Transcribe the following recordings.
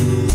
No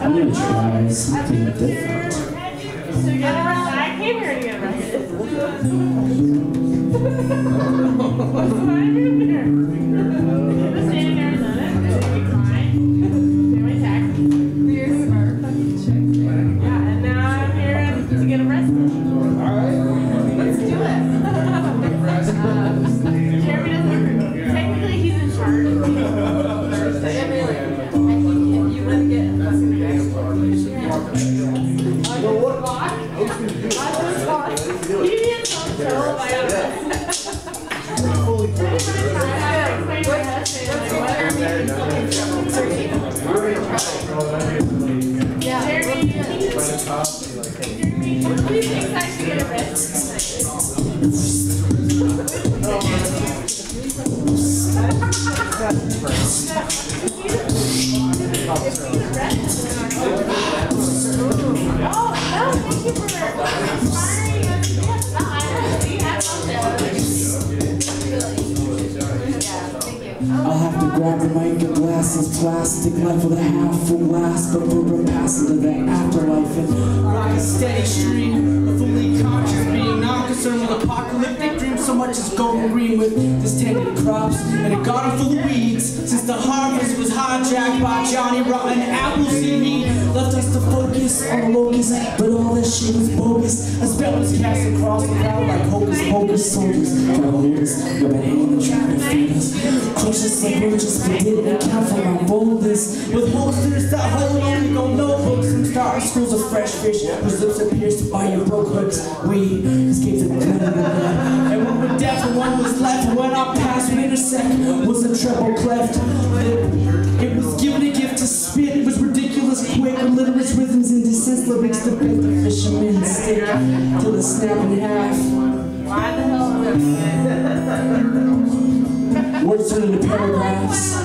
I'm gonna try something different. I came here to get arrested. That's why I'm in here. This plastic life with a half full glass before we're passing to the afterlife. And rock a steady stream of fully conscious concerned with apocalyptic dreams so much as going green with distended crops. And a garden full of weeds since the harvest was hijacked by Johnny Rotten Appleseed left us to focus on the locust but all that shit was bogus. A spell was cast across the crowd like hocus pocus soldiers. Travelers we've been aiming trying to feed us. Cautious like roaches, but didn't account for my boldness. With holsters that hold on to go notebooks and starting schools of fresh fish whose lips are pierced by your broke hooks. We escaped the And when we're deaf and one was left, and when our would intersect, was a treble cleft. It, it was given a gift to spit. It was ridiculous, quick, with literates rhythms and descents, lyrics to bait the fisherman's stick till it's snapped in half. Why the hell? Words turned into paragraphs.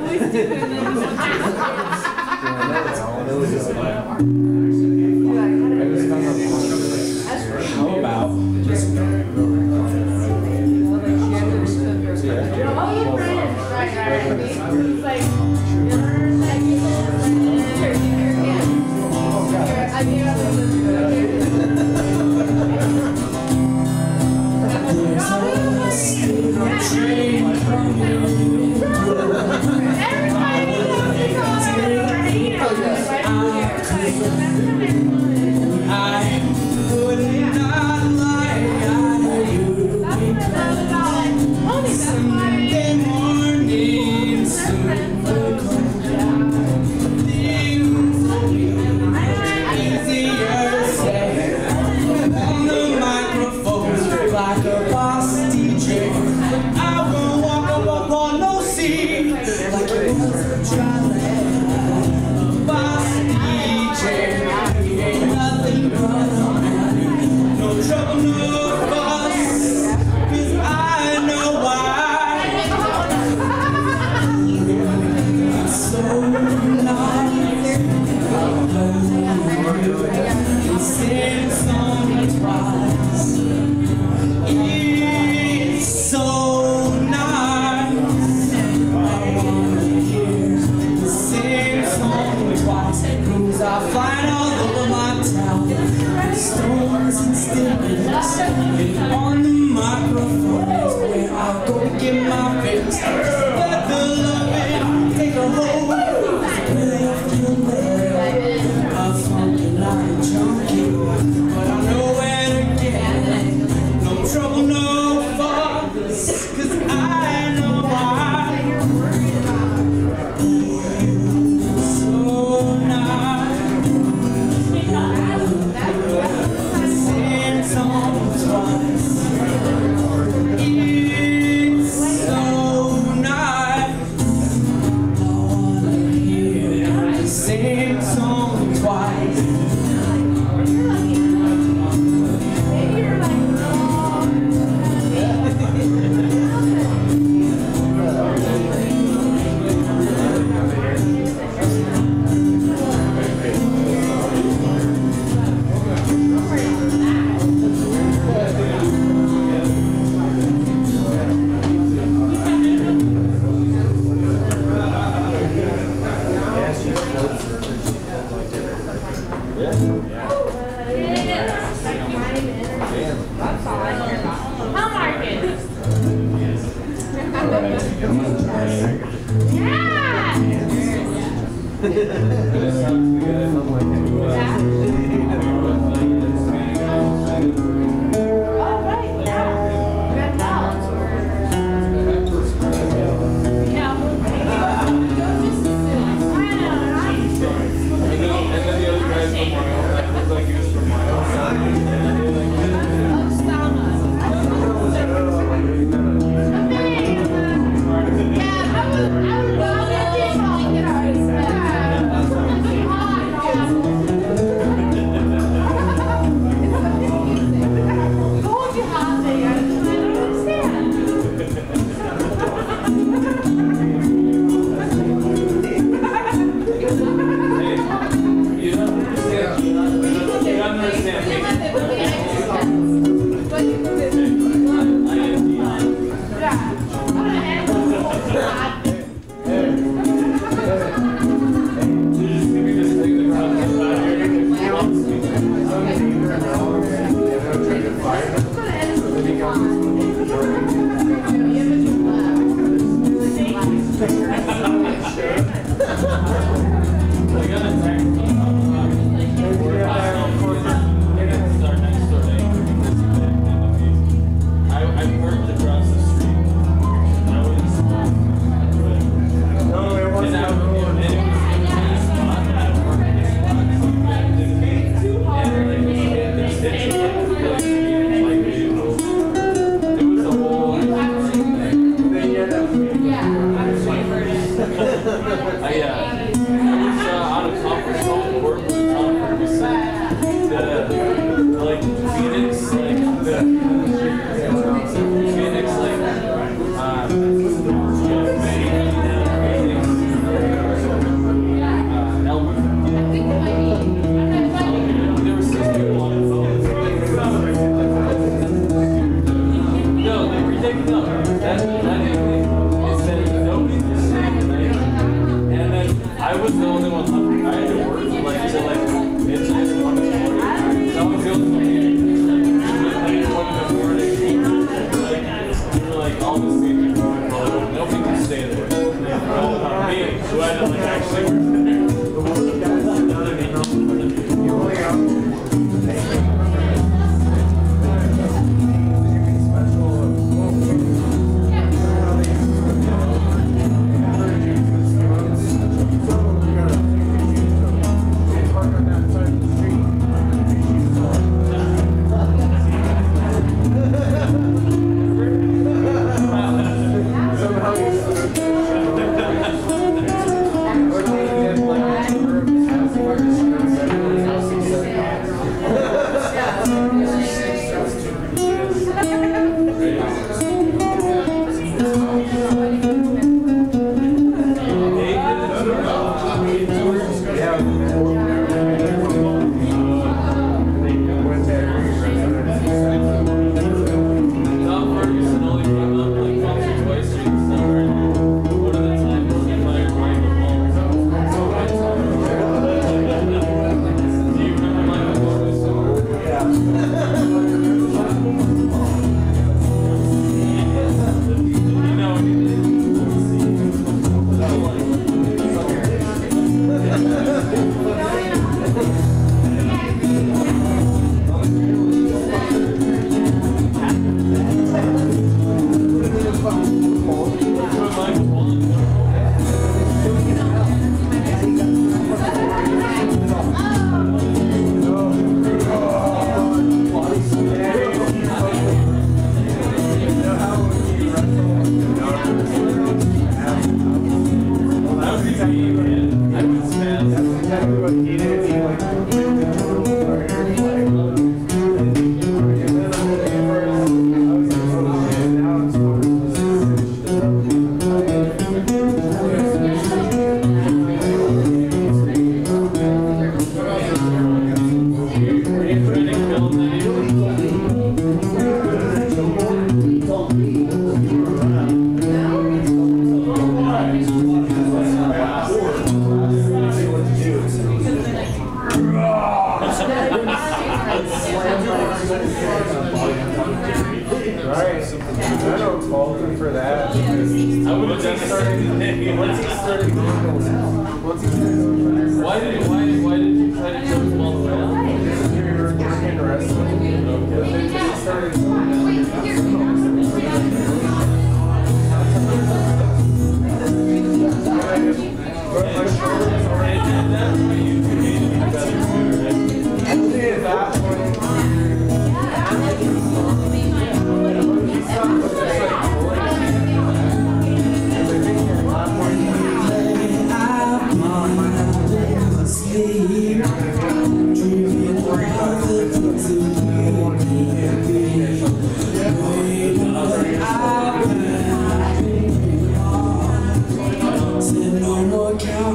Really stupid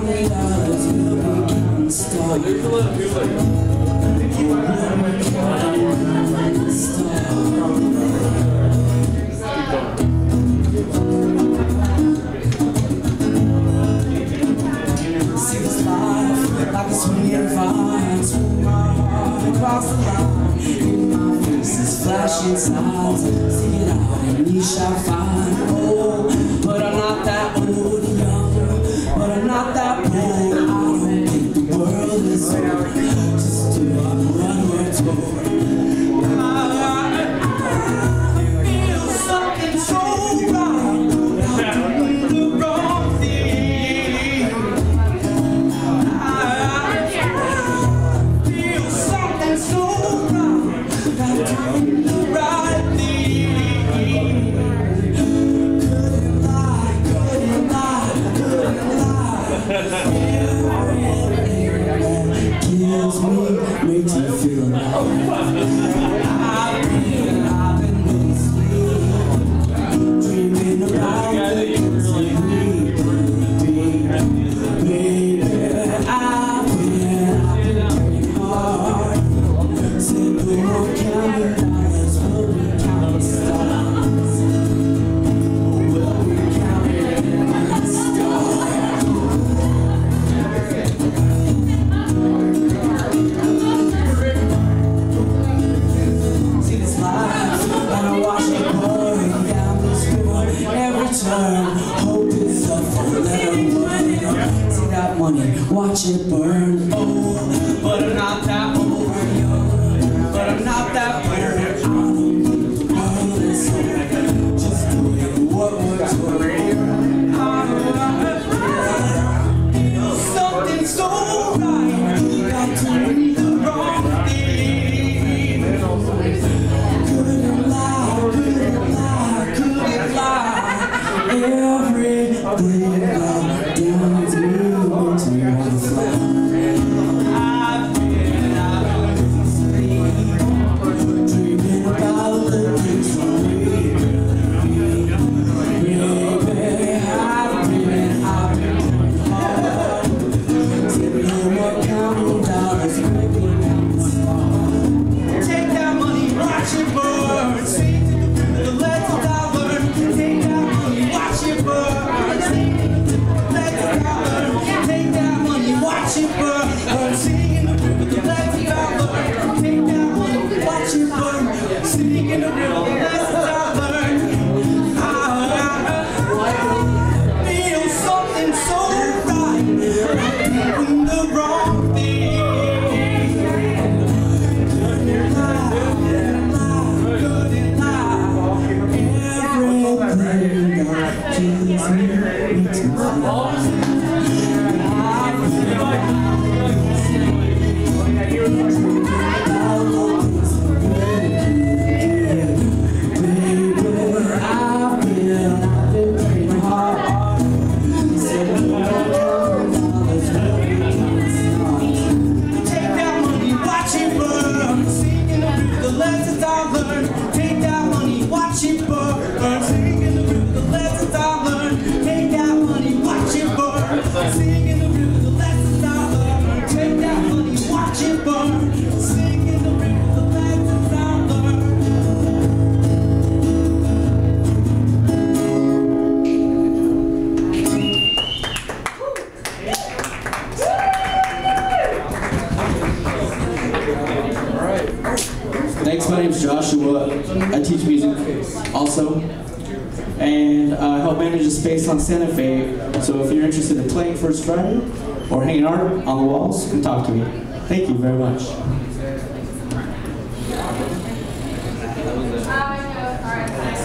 There's a lot of people like based on Santa Fe. So if you're interested in playing First Friday or hanging out on the walls, come talk to me. Thank you very much.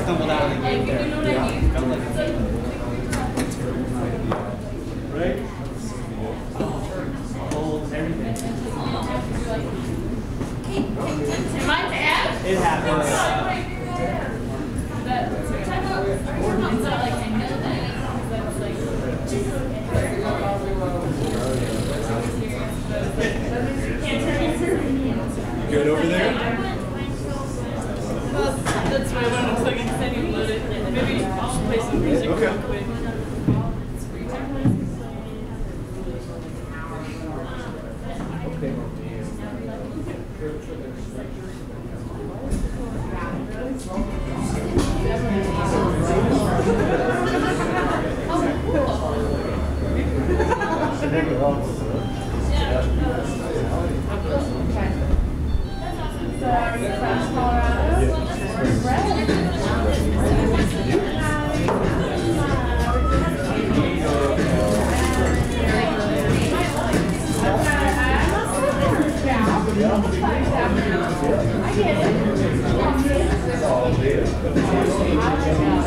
Uh, no, Thank you.